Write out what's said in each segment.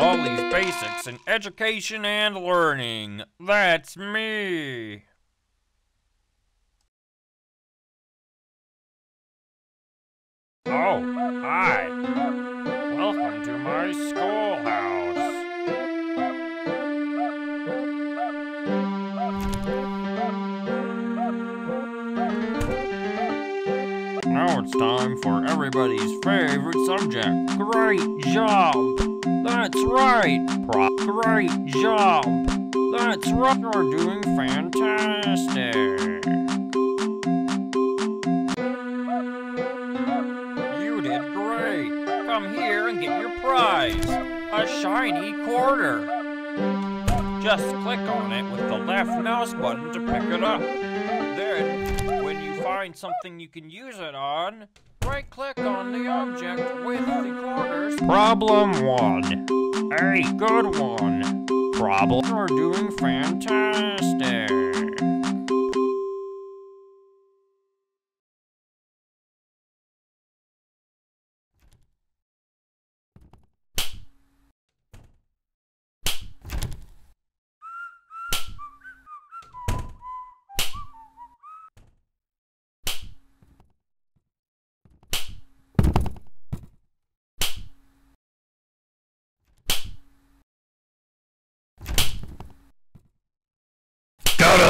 Baldi's Basics in Education and Learning. That's me. Oh, hi. Welcome to my schoolhouse. Now it's time for everybody's favorite subject. Great job! That's right! Great job! That's right! You're doing fantastic! You did great! Come here and get your prize! A shiny quarter! Just click on it with the left mouse button to pick it up. Then, when you find something you can use it on, right click on the object with the. Problem one. A good one. Problem. You're doing fantastic. Gotta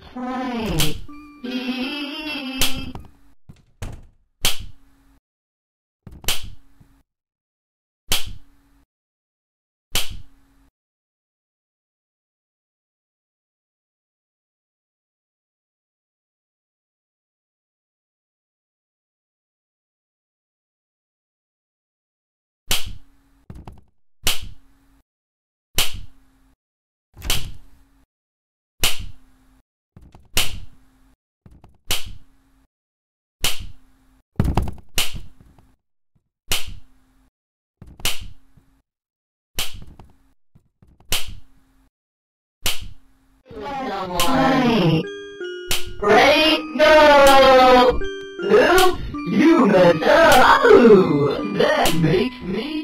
play. Play. Ready, go! Oops, you messed up. Ooh, that makes me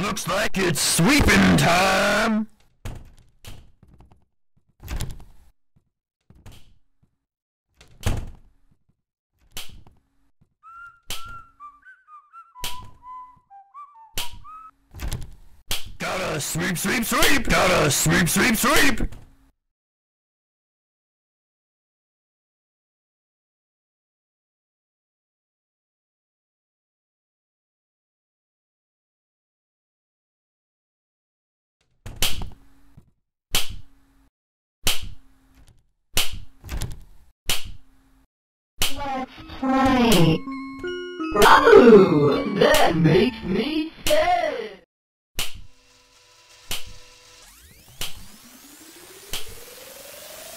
Looks like it's sweeping time! Gotta sweep, sweep, sweep! Gotta sweep, sweep, sweep! Let's play. Ooh, that makes me sad.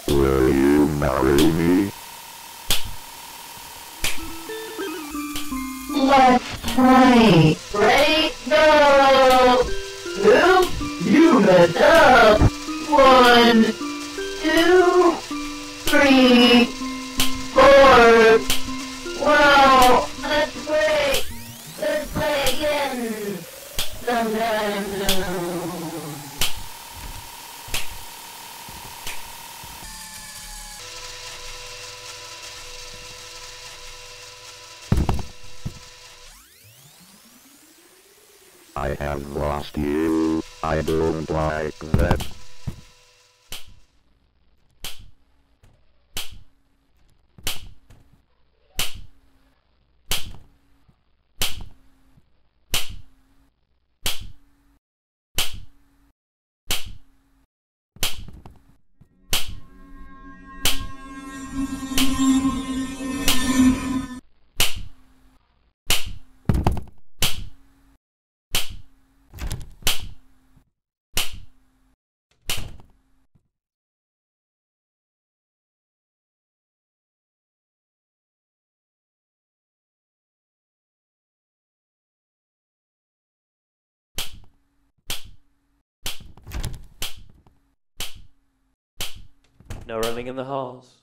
Will you marry me? Let's play. I have lost you. I don't like that. No running in the halls.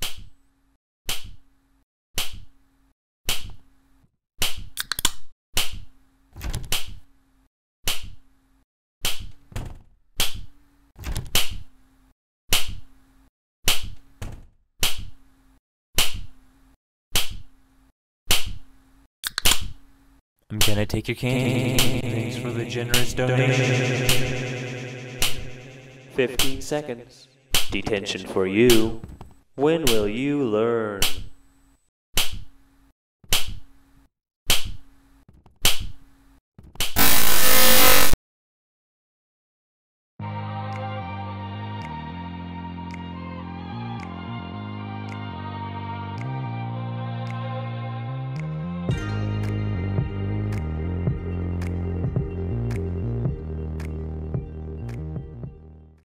I'm gonna take your candy. Thanks for the generous donation. 15 seconds. Detention for you. When will you learn?